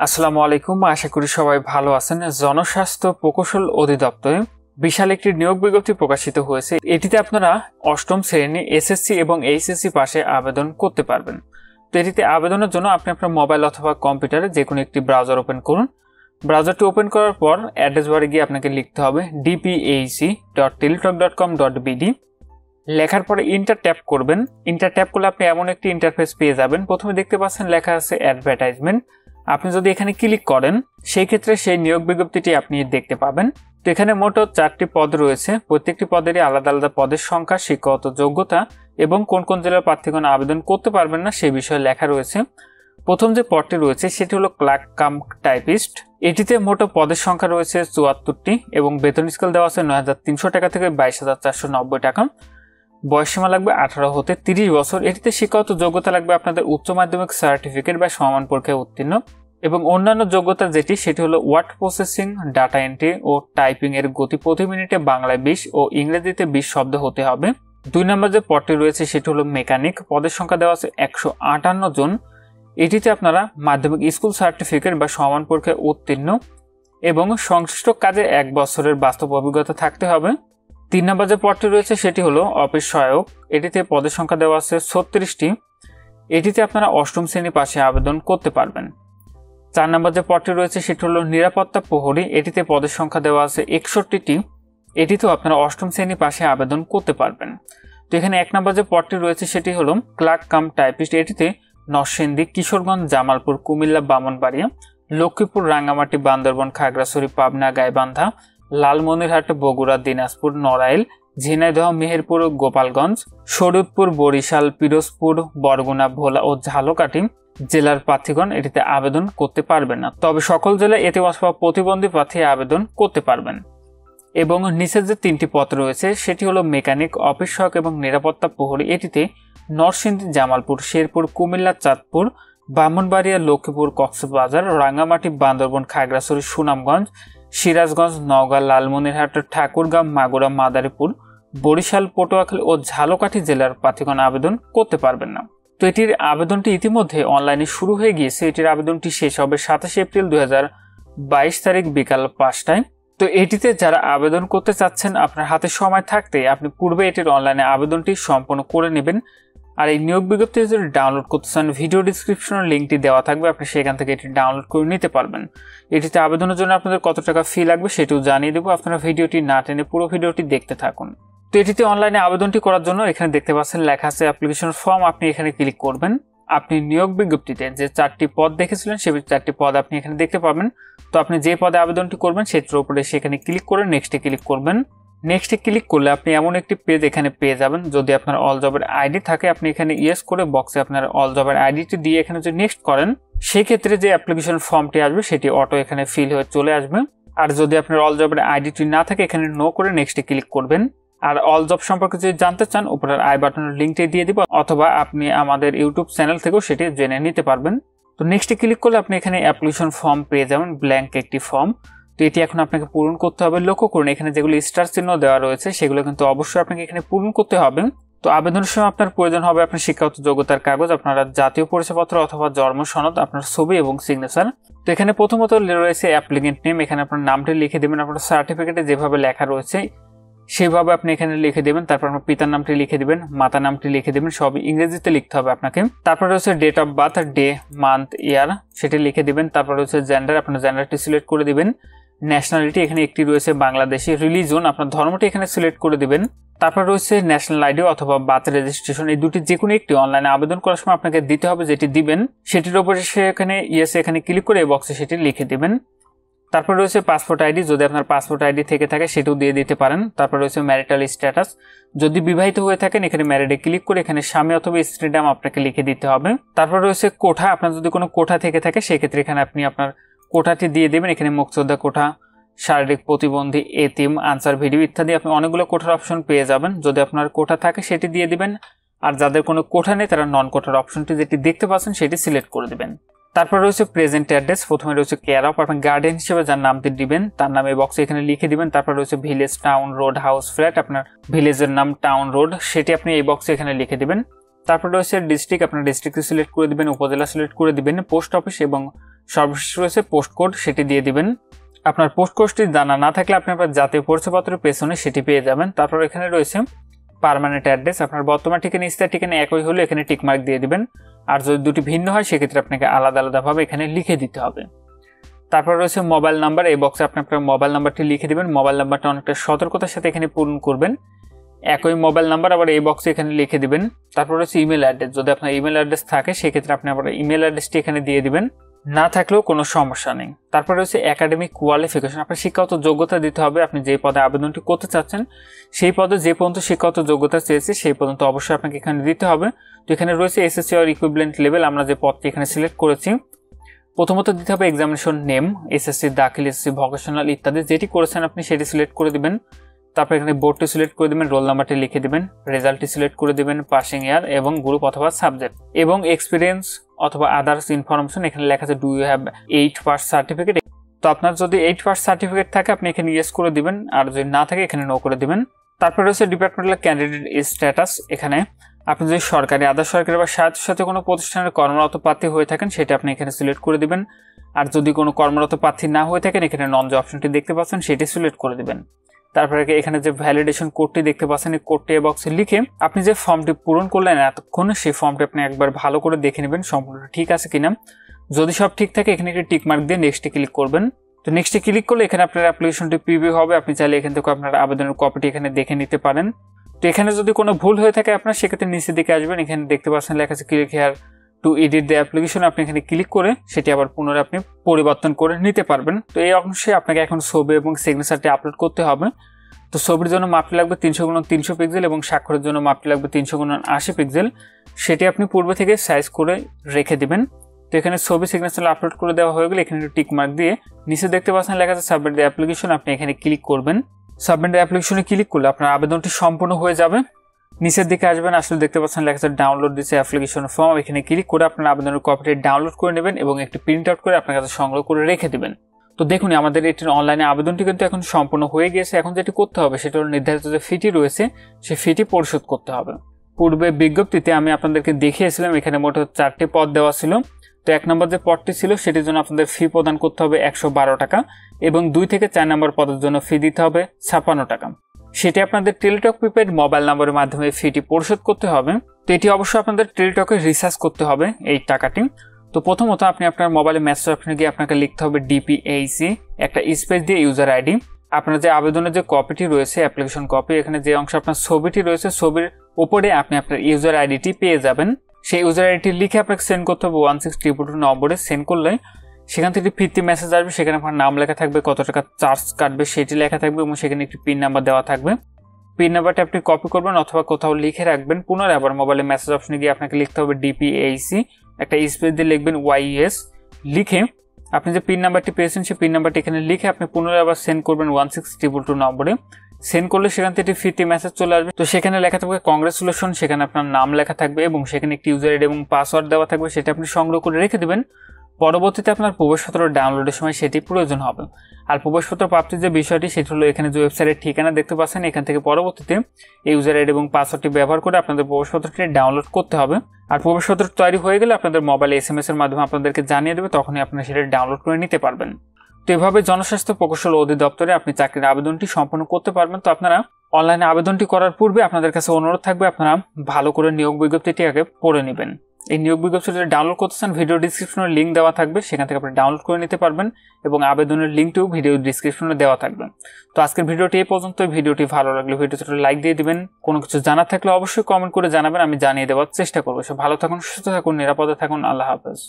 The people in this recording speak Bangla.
আসসালামু আলাইকুম, আশা করি সবাই ভালো আছেন। জনস্বাস্থ্য প্রকৌশল অধিদপ্তরে বিশাল একটি নিয়োগ বিজ্ঞপ্তি প্রকাশিত হয়েছে। এটিতে আপনারা অষ্টম শ্রেণি, এসএসসি এবং এইচএসসি পাশে আবেদন করতে পারবেন। তো এটিতে আবেদনের জন্য আপনি আপনার মোবাইল অথবা কম্পিউটারে যে কোনো একটি ব্রাউজার ওপেন করুন। ব্রাউজারটি ওপেন করার পর অ্যাড্রেস বারে গিয়ে আপনাকে লিখতে হবে ডিপিএইসি dot Teletalk dot com dot BD লেখার পরে ইন্টার ট্যাপ করবেন। ইন্টার ট্যাপ করলে আপনি এমন একটি ইন্টারফেস পেয়ে যাবেন। প্রথমে দেখতে পাচ্ছেন লেখা আছে অ্যাডভার্টাইজমেন্ট আপনি যদি এখানে ক্লিক করেন সেই ক্ষেত্রে সেই নিয়োগ বিজ্ঞপ্তিটি আপনি দেখতে পাবেন। তো এখানে মোট চারটি পদ রয়েছে। প্রত্যেকটি পদেরই আলাদা আলাদা পদের সংখ্যা, শিক্ষাগত যোগ্যতা এবং কোন কোন জেলার প্রার্থীগণ আবেদন করতে পারবেন না সেই বিষয়ে লেখা রয়েছে। প্রথম যে পদটি রয়েছে, সেটি হলো ক্লার্ক কাম টাইপিস্ট এটিতে মোট পদের সংখ্যা রয়েছে চুয়াত্তরটি এবং বেতন স্কেল দেওয়া আছে নয় হাজার তিনশো টাকা থেকে বাইশ হাজার চারশো নব্বই টাকা। বয়সীমা লাগবে আঠারো হতে তিরিশ বছর। এটিতে শিক্ষাগত যোগ্যতা লাগবে আপনাদের উচ্চ মাধ্যমিক সার্টিফিকেট বা সমান পরীক্ষায় উত্তীর্ণ। এবং অন্যান্য যোগ্যতা যেটি, সেটি হলো ওয়ার্ড প্রসেসিং ডাটা এন্ট্রি ও টাইপিং এর গতি প্রতি মিনিটে বাংলায় বিশ ও ইংরেজিতে বিশ শব্দ হতে হবে। দুই নম্বর যে পদটি রয়েছে, সেটি হলো মেকানিক পদের সংখ্যা দেওয়া আছে একশো আটান্ন জন। এটিতে আপনারা মাধ্যমিক স্কুল সার্টিফিকেট বা সমান পরীক্ষায় উত্তীর্ণ এবং সংশ্লিষ্ট কাজে এক বছরের বাস্তব অভিজ্ঞতা থাকতে হবে। তিন নম্বর যে পদটি রয়েছে, সেটি হলো অফিস সহায়ক। এটিতে পদের সংখ্যা দেওয়া আছে ছত্রিশটি। এটিতে আপনারা অষ্টম শ্রেণি পাশে আবেদন করতে পারবেন। চার নম্বর যে পদটি রয়েছে, সেটি হলো নিরাপত্তা প্রহরী। এটিতে পদের সংখ্যা দেওয়া আছে একষট্টিটি। এটিতেও আপনারা অষ্টম শ্রেণি পাশে আবেদন করতে পারবেন। তো এখানে এক নম্বর যে পদটি রয়েছে, সেটি হলো ক্লার্ক কাম টাইপিস্ট এটিতে নরসিংদী, কিশোরগঞ্জ, জামালপুর, কুমিল্লা, বামনবাড়িয়া, লক্ষ্মীপুর, রাঙ্গামাটি, বান্দরবন, খাগড়াছড়ি, পাবনা, গাইবান্ধা, লালমনিরহাট, বগুড়া, দিনাজপুর, নড়াইল, ঝিনাইদহ, মেহেরপুর, গোপালগঞ্জ, শরীয়তপুর, বরিশাল, পিরোজপুর, বরগুনা, ভোলা ও ঝালকাঠি জেলার প্রার্থীগণ এটিতে আবেদন করতে পারবেন না। তবে সকল জেলায় এতে অথবা প্রতিবন্ধী প্রার্থী আবেদন করতে পারবেন। এবং নিচের যে তিনটি পথ রয়েছে, সেটি হলো মেকানিক অফিস সহক এবং নিরাপত্তা প্রহরী। এটিতে নরসিংদী, জামালপুর, শেরপুর, কুমিল্লা, চাঁদপুর, ব্রাহ্মণবাড়িয়া, লক্ষ্মীপুর, কক্সবাজার, রাঙ্গামাটি, বান্দরবন, খাগড়াছড়ি, সুনামগঞ্জ, সিরাজগঞ্জ, নওগাঁ, লালমনিরহাট, ঠাকুরগাঁও, মাগুরা, মাদারীপুর, বরিশাল, পটুয়াখালী ও ঝালকাঠি জেলার প্রার্থীগণ আবেদন করতে পারবেন না। তো এটির আবেদনটি ইতিমধ্যে অনলাইনে শুরু হয়ে গিয়েছে। এটির আবেদনটি শেষ হবে সাতাশে এপ্রিল দু হাজার বাইশ তারিখ বিকাল পাঁচটায়। তো এটিতে যারা আবেদন করতে চাচ্ছেন, আপনার হাতে সময় থাকতে আপনি পূর্বে এটির অনলাইনে আবেদনটি সম্পন্ন করে নেবেন। আর এই নিয়োগ বিজ্ঞপ্তি যদি ডাউনলোড করতে চান ভিডিও ডিসক্রিপশনের লিঙ্কটি দেওয়া থাকবে, আপনি সেখান থেকে এটি ডাউনলোড করে নিতে পারবেন। এটিতে আবেদনের জন্য আপনাদের কত টাকা ফি লাগবে সেটিও জানিয়ে দেবো। আপনারা ভিডিওটি না টেনে পুরো ভিডিওটি দেখতে থাকুন। এটিতে অনলাইনে আবেদনটি করার জন্য এখানে দেখতে পাচ্ছেন লেখা আছে অ্যাপ্লিকেশন ফর্ম আপনি এখানে ক্লিক করবেন। আপনি নিয়োগ বিজ্ঞপ্তিতে যে চারটি পদ দেখেছিলেন সে চারটি পদ আপনি এখানে দেখতে পাবেন। তো আপনি যে পদে আবেদনটি করবেন, সেটির উপরে সেখানে ক্লিক করে নেক্সটে ক্লিক করবেন। নেক্সটে ক্লিক করলে আপনি এমন একটি পেজ এখানে পেয়ে যাবেন। যদি আপনার অল জবের আইডি থাকে, আপনি এখানে ইয়েস করে বক্সে আপনার অল জবের আইডিটি দিয়ে এখানে যদি নেক্সট করেন সেই ক্ষেত্রে যে অ্যাপ্লিকেশন ফর্মটি আসবে, সেটি অটো এখানে ফিল হয়ে চলে আসবে। আর যদি আপনার অল জবের আইডিটি না থাকে, এখানে নো করে নেক্সটে ক্লিক করবেন। আর অল জব সম্পর্কে যদি জানতে চান, উপরের আই বাটনের লিঙ্কটি দিয়ে দিব, অথবা আপনি আমাদের ইউটিউব চ্যানেল থেকেও সেটি জেনে নিতে পারবেন। তো নেক্সটে ক্লিক করলে আপনি এখানে অ্যাপ্লিকেশন ফর্ম পেয়ে যাবেন ব্ল্যাঙ্ক একটি ফর্ম তো এটি এখন আপনাকে পূরণ করতে হবে। লক্ষ্য করুন, এখানে যেগুলো স্টার চিহ্ন দেওয়া রয়েছে, সেগুলো কিন্তু অবশ্যই আপনাকে এখানে পূরণ করতে হবে। তো আবেদনের সময় আপনার প্রয়োজন হবে আপনার শিক্ষাগত যোগ্যতার কাগজ, আপনার জাতীয় পরিচয়পত্র অথবা জন্ম সনদ, আপনার ছবি এবং সিগনেচার তো এখানে প্রথমত রয়েছে অ্যাপ্লিকেন্ট নেম এখানে আপনার নামটি লিখে দেবেন, আপনার সার্টিফিকেটে যেভাবে লেখা রয়েছে সেভাবে আপনি এখানে লিখে দেবেন, তারপর আপনার পিতার নামটি লিখে দেবেন, মাতার নামটি লিখে দেবেন, সব ইংরেজিতে লিখতে হবে আপনাকে। তারপর রয়েছে date of birth day month year সেটি লিখে দেবেন, তারপর হচ্ছে জেন্ডার আপনার জেন্ডারটি সিলেক্ট করে দিবেন। ন্যাশনালিটি এখানে একটি রয়েছে বাংলাদেশি রিলিজন আপনার ধর্মটি এখানে সিলেক্ট করে দেবেন। তারপর রয়েছে ন্যাশনাল আইডি অথবা বার্থ রেজিস্ট্রেশন এই দুটি যে কোনো একটি অনলাইনে আবেদন করার সময় আপনাকে দিতে হবে যেটি দিবেন, সেটির উপরে সে এখানে ইয়েস এখানে ক্লিক করে এই বক্সে সেটি লিখে দিবেন। তারপর রয়েছে পাসপোর্ট আইডি যদি আপনার পাসপোর্ট আইডি থেকে থাকে, সেটাও দিয়ে দিতে পারেন। তারপর রয়েছে ম্যারিটাল স্ট্যাটাস যদি বিবাহিত হয়ে থাকেন, এখানে ম্যারিডে ক্লিক করে এখানে স্বামী অথবা স্ত্রীর নাম আপনাকে লিখে দিতে হবে। তারপর রয়েছে কোঠা। আপনার যদি কোনো কোঠা থেকে থাকে, সেক্ষেত্রে এখানে আপনি আপনার কোঠাটি দিয়ে দেবেন। এখানে মুক্তিযোদ্ধা কোঠা, শারীরিক প্রতিবন্ধী, এতিম, আনসার ভিডিও ইত্যাদি আপনি অনেকগুলো কোঠার অপশন পেয়ে যাবেন। যদি আপনার কোঠা থাকে, সেটি দিয়ে দিবেন। আর যাদের কোনো কোঠা নেই, তারা নন কোঠার অপশনটি যেটি দেখতে পাচ্ছেন, সেটি সিলেক্ট করে দেবেন। তারপর রয়েছে প্রেজেন্ট অ্যাড্রেস প্রথমে রয়েছে কেয়ার অফ আপনার গার্ডেন হিসেবে যার নামটি দিবেন, তার নামে বক্সে এখানে লিখে দিবেন, তারপর রয়েছে village town road house flat আপনার ভিলেজের নাম টাউন রোড সেটি আপনি এই বক্সে এখানে লিখে দিবেন। তারপর রয়েছে ডিস্ট্রিক্ট আপনার ডিস্ট্রিক্ট সিলেক্ট করে দিবেন, উপজেলা সিলেক্ট করে দিবেন পোস্ট অফিস এবং সর্বশেষ রয়েছে পোস্ট কোড সেটি দিয়ে দিবেন। আপনার পোস্ট কোডটি জানা না থাকলে আপনি আপনার জাতীয় পরিচয়পত্রের পেছনে সেটি পেয়ে যাবেন। তারপর এখানে রয়েছে পারমানেন্ট অ্যাড্রেস আপনার বর্তমান ঠিকানা, স্থায়ী ঠিকানা একই হলে এখানে টিকমার্ক দিয়ে দিবেন। আর যদি দুটি ভিন্ন হয়, সেক্ষেত্রে আপনাকে আলাদা আলাদাভাবে এখানে লিখে দিতে হবে। তারপর রয়েছে মোবাইল নাম্বার। এই বক্সে আপনি আপনার মোবাইল নাম্বারটি লিখে দেবেন। মোবাইল নাম্বারটা অনেকটা সতর্কতার সাথে এখানে পূরণ করবেন। একই মোবাইল নাম্বার আবার এই বক্সে এখানে লিখে দেবেন। তারপর রয়েছে ইমেল অ্যাড্রেস। যদি আপনার ইমেল অ্যাড্রেস থাকে, সেক্ষেত্রে আপনি আবার ইমেল অ্যাড্রেসটি এখানে দিয়ে দিবেন। না থাকলেও কোনো সমস্যা নেই। তারপর রয়েছে একাডেমিক কোয়ালিফিকেশন। আপনার শিক্ষাগত যোগ্যতা দিতে হবে। আপনি যে পদে আবেদনটি করতে চাচ্ছেন, সেই পদে যে পর্যন্ত শিক্ষাগত যোগ্যতা চেয়েছে, সেই পর্যন্ত অবশ্যই আপনাকে এখানে দিতে হবে। তো এখানে রয়েছে এসএসসি আর ইকুইভলেন্ট লেভেল আমরা যে পদটি এখানে সিলেক্ট করেছি, প্রথমত দিতে হবে এক্সামিনেশন নেম এসএসসি দাখিল এসএসসি ভকেশনাল ইত্যাদি, যেটি করেছেন আপনি সেটি সিলেক্ট করে দিবেন। তারপর এখানে বোর্ডটি সিলেক্ট করে দেবেন রোল নাম্বারটি লিখে দেবেন রেজাল্টটি সিলেক্ট করে দেবেন পাসিং ইয়ার এবং গ্রুপ অথবা সাবজেক্ট এবং এক্সপিরিয়েন্স অথবা আদার্স ইনফরমেশন এখানে লেখা আছে do you have eight pass certificate তো আপনার যদি এইট পাস সার্টিফিকেট থাকে, আপনি এখানে ইয়েস করে দিবেন, আর যদি না থাকে, এখানে নো করে দিবেন। তারপরে রয়েছে ডিপার্টমেন্টাল ক্যান্ডিডেট স্ট্যাটাস এখানে আপনি যদি সরকারি আধা সরকারি বা সাথে সাথে কোনো প্রতিষ্ঠানের কর্মরত প্রার্থী হয়ে থাকেন, সেটা আপনি এখানে সিলেক্ট করে দিবেন। আর যদি কোনো কর্মরত প্রার্থী না হয়ে থাকেন, এখানে নন যে অপশনটি দেখতে পাচ্ছেন, সেটি সিলেক্ট করে দেবেন। তারপরে এখানে যে ভ্যালিডেশন কোডটি দেখতে পাচ্ছেন, এই কোডটি বক্সে লিখে আপনি যে ফর্মটি পূরণ করলেন, এতক্ষণ সেই ফর্মটি আপনি একবার ভালো করে দেখে নেবেন সম্পূর্ণ ঠিক আছে কিনা। যদি সব ঠিক থাকে, এখানে একটি টিকমার্ক দিয়ে নেক্সটে ক্লিক করবেন। তো নেক্সটে ক্লিক করলে এখানে আপনার অ্যাপ্লিকেশনটি প্রিভিউ হবে। আপনি চাইলে এখান থেকে আপনার আবেদনের কপিটি এখানে দেখে নিতে পারেন। তো এখানে যদি কোনো ভুল হয়ে থাকে আপনার, সেক্ষেত্রে নিচের দিকে আসবেন। এখানে দেখতে পাচ্ছেন লেখা আছে click here to edit the application আপনি এখানে ক্লিক করে সেটি আবার পুনরায় আপনি পরিবর্তন করে নিতে পারবেন। তো এই অংশে আপনাকে এখন ছবি এবং সিগনেচারটি আপলোড করতে হবে। তো ছবির জন্য মাপটি লাগবে তিনশো গুণ তিনশো পিক্সেল এবং স্বাক্ষরের জন্য মাপটি লাগবে তিনশো গুণ আশি পিক্সেল সেটি আপনি পূর্বে থেকে সাইজ করে রেখে দিবেন। তো এখানে ছবি সিগনেচার আপলোড করে দেওয়া হয়ে গেলে এখানে একটু টিক মার্ক দিয়ে নিচে দেখতে পাচ্ছেন লেখা আছে সাবমিট দ্য অ্যাপ্লিকেশন আপনি এখানে ক্লিক করবেন। সাবমিট অ্যাপ্লিকেশনে ক্লিক করলে আপনার আবেদনটি সম্পূর্ণ হয়ে যাবে। নিচের দিকে আসবেন, আসলে দেখতে পাচ্ছেন লেখা ডাউনলোড দিচ্ছে অ্যাপ্লিকেশন ফর্ম এখানে ক্লিক করে আপনার আবেদনের কপিটি ডাউনলোড করে নেবেন এবং একটি প্রিন্ট আউট করে আপনার কাছে সংগ্রহ করে রেখে দেবেন। তো দেখুন, আমাদের এটির অনলাইনে আবেদনটি কিন্তু এখন সম্পূর্ণ হয়ে গিয়েছে। এখন যেটি করতে হবে, সেটা হলো নির্ধারিত যে ফিটি রয়েছে, সেই ফিটি পরিশোধ করতে হবে। পূর্বে বিজ্ঞপ্তিতে আমি আপনাদেরকে দেখিয়েছিলাম, এখানে মোট চারটি পদ দেওয়া ছিল। তো এক নম্বর যে পদটি ছিল, সেটির জন্য আপনাদের ফি প্রদান করতে হবে একশো বারো টাকা এবং দুই থেকে চার নম্বর পদের জন্য ফি দিতে হবে ছাপ্পান্ন টাকা। সেটি আপনাদের টেলিটক প্রিপেড মোবাইল নাম্বারের মাধ্যমে ফিটি পরিশোধ করতে হবে। তো এটি অবশ্যই আপনাদের টেলিটকে রিচার্জ করতে হবে এই টাকাটি। তো প্রথমত আপনি আপনার মোবাইলে মেসেজ অপশনে গিয়ে আপনাকে লিখতে হবে ডিপিএইসি একটা স্পেস দিয়ে ইউজার আইডি আপনার যে আবেদনের যে কপিটি রয়েছে অ্যাপ্লিকেশন কপি এখানে যে অংশ আপনার ছবিটি রয়েছে, ছবির উপরে আপনি আপনার ইউজার আইডিটি পেয়ে যাবেন। সেই ইউজার আইডিটি লিখে আপনাকে সেন্ড করতে হবে ওয়ান সিক্স ট্রিপল টু নম্বরে সেন্ড করলে সেখান থেকে ফিরতি মেসেজ আসবে, সেখানে আপনার নাম লেখা থাকবে, কত টাকা চার্জ কাটবে সেটি লেখা থাকবে এবং সেখানে একটি পিন নাম্বার দেওয়া থাকবে। পিন নাম্বারটি আপনি কপি করবেন অথবা কোথাও লিখে রাখবেন। পুনরায় আবার মোবাইলে মেসেজ অপশনে গিয়ে আপনাকে লিখতে হবে ডিপিএইসি একটা স্পেস দিয়ে লিখবেন ওয়াইএস লিখে আপনি যে পিন নাম্বারটি পেয়েছেন, সেই পিন নাম্বারটি এখানে লিখে আপনি পুনরায় আবার সেন্ড করবেন ওয়ান সিক্স ট্রিপল টু নম্বরে সেন্ড করলে সেখান থেকে একটি ফ্রিতে মেসেজ চলে আসবে। তো সেখানে লেখা থাকবে কংগ্রেচুলেশন সেখানে আপনার নাম লেখা থাকবে এবং সেখানে একটি ইউজার আইডি এবং পাসওয়ার্ড দেওয়া থাকবে, সেটা আপনি সংগ্রহ করে রেখে দেবেন। পরবর্তীতে আপনার প্রবেশপত্র ডাউনলোডের সময় সেটি প্রয়োজন হবে। আর প্রবেশপত্র প্রাপ্তির যে বিষয়টি, সেটি হলো এখানে যে ওয়েবসাইটের ঠিকানা দেখতে পাচ্ছেন, এখান থেকে পরবর্তীতে ইউজার আইডি এবং পাসওয়ার্ডটি ব্যবহার করে আপনাদের প্রবেশপত্রটি ডাউনলোড করতে হবে। আর প্রবেশপত্র তৈরি হয়ে গেলে আপনাদের মোবাইল এস এর মাধ্যমে আপনাদেরকে জানিয়ে দেবে, তখনই আপনারা সেটা ডাউনলোড করে নিতে পারবেন। তো এভাবে জনস্বাস্থ্য প্রকৌশল অধিদপ্তরে আপনি চাকরির আবেদনটি সম্পন্ন করতে পারবেন। তো আপনারা অনলাইনে আবেদনটি করার পূর্বে আপনাদের কাছে অনুরোধ থাকবে, আপনারা ভালো করে নিয়োগ বিজ্ঞপ্তিটি আগে পড়ে নেবেন। এই নিয়োগ বিজ্ঞপ্তিটি ডাউনলোড করতে চান ভিডিও ডিসক্রিপশনের লিঙ্ক দেওয়া থাকবে, সেখান থেকে আপনি ডাউনলোড করে নিতে পারবেন এবং আবেদনের লিঙ্কটিও ভিডিও ডিসক্রিপশনে দেওয়া থাকবে। তো আজকের ভিডিওটি এই পর্যন্ত, ভিডিওটি ভালো লাগলে ভিডিওটি লাইক দিয়ে দিবেন। কোনো কিছু জানার থাকলে অবশ্যই কমেন্ট করে জানাবেন, আমি জানিয়ে দেওয়ার চেষ্টা করব। সে ভালো থাকুন, সুস্থ থাকুন, নিরাপদে থাকুন, আল্লাহ হাফেজ।